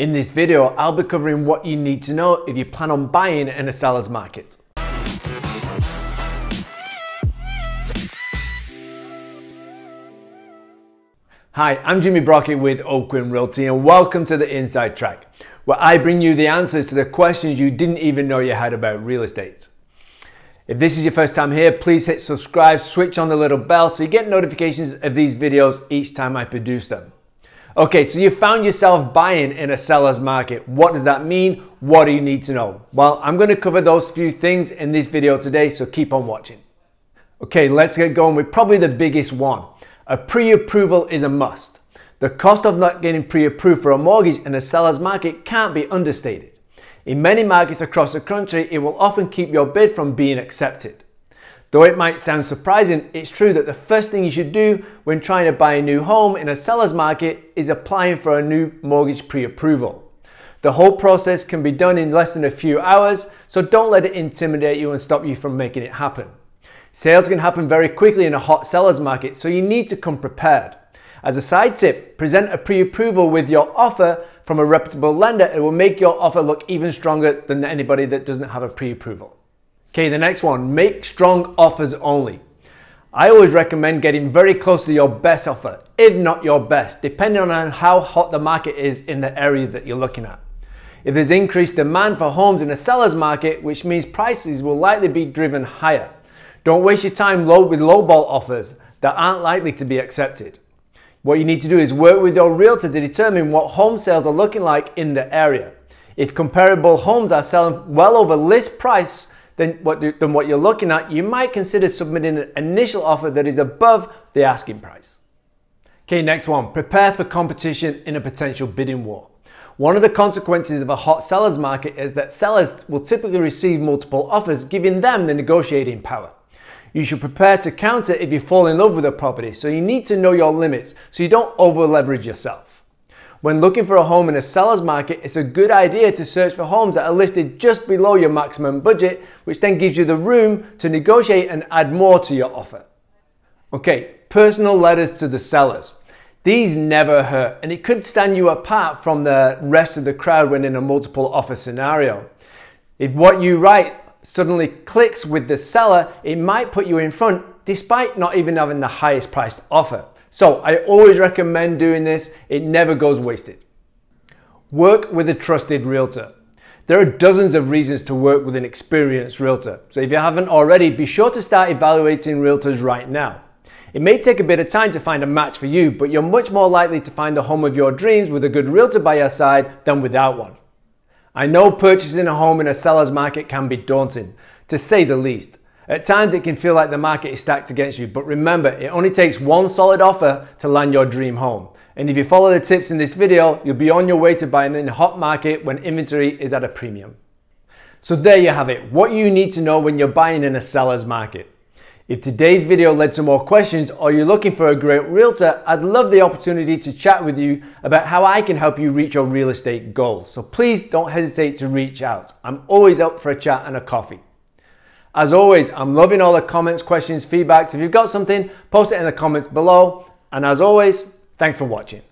In this video, I'll be covering what you need to know if you plan on buying in a seller's market. Hi, I'm Jimi Brockett with Oakwyn Realty and welcome to the Inside Track, where I bring you the answers to the questions you didn't even know you had about real estate. If this is your first time here, please hit subscribe, switch on the little bell so you get notifications of these videos each time I produce them. Okay, so you found yourself buying in a seller's market. What does that mean? What do you need to know? Well, I'm gonna cover those few things in this video today, so keep on watching. Okay, let's get going with probably the biggest one. A pre-approval is a must. The cost of not getting pre-approved for a mortgage in a seller's market can't be understated. In many markets across the country, it will often keep your bid from being accepted. Though it might sound surprising, it's true that the first thing you should do when trying to buy a new home in a seller's market is applying for a new mortgage pre-approval. The whole process can be done in less than a few hours, so don't let it intimidate you and stop you from making it happen. Sales can happen very quickly in a hot seller's market, so you need to come prepared. As a side tip, present a pre-approval with your offer from a reputable lender. It will make your offer look even stronger than anybody that doesn't have a pre-approval. Okay, the next one, make strong offers only. I always recommend getting very close to your best offer, if not your best, depending on how hot the market is in the area that you're looking at. If there's increased demand for homes in a seller's market, which means prices will likely be driven higher. Don't waste your time low with lowball offers that aren't likely to be accepted. What you need to do is work with your realtor to determine what home sales are looking like in the area. If comparable homes are selling well over list price, than what, than what you're looking at, you might consider submitting an initial offer that is above the asking price. Okay, next one. Prepare for competition in a potential bidding war. One of the consequences of a hot seller's market is that sellers will typically receive multiple offers, giving them the negotiating power. You should prepare to counter if you fall in love with a property, so you need to know your limits so you don't over leverage yourself. When looking for a home in a seller's market, it's a good idea to search for homes that are listed just below your maximum budget, which then gives you the room to negotiate and add more to your offer. Okay, personal letters to the sellers. These never hurt and it could stand you apart from the rest of the crowd when in a multiple offer scenario. If what you write suddenly clicks with the seller, it might put you in front despite not even having the highest priced offer. So I always recommend doing this. It never goes wasted. Work with a trusted realtor. There are dozens of reasons to work with an experienced realtor. So if you haven't already, be sure to start evaluating realtors right now. It may take a bit of time to find a match for you, but you're much more likely to find the home of your dreams with a good realtor by your side than without one. I know purchasing a home in a seller's market can be daunting, to say the least. At times it can feel like the market is stacked against you, but remember, it only takes one solid offer to land your dream home. And if you follow the tips in this video, you'll be on your way to buying in a hot market when inventory is at a premium. So there you have it, what you need to know when you're buying in a seller's market. If today's video led to more questions or you're looking for a great realtor, I'd love the opportunity to chat with you about how I can help you reach your real estate goals. So please don't hesitate to reach out. I'm always up for a chat and a coffee. As always, I'm loving all the comments, questions, feedbacks. If you've got something, post it in the comments below. And as always, thanks for watching.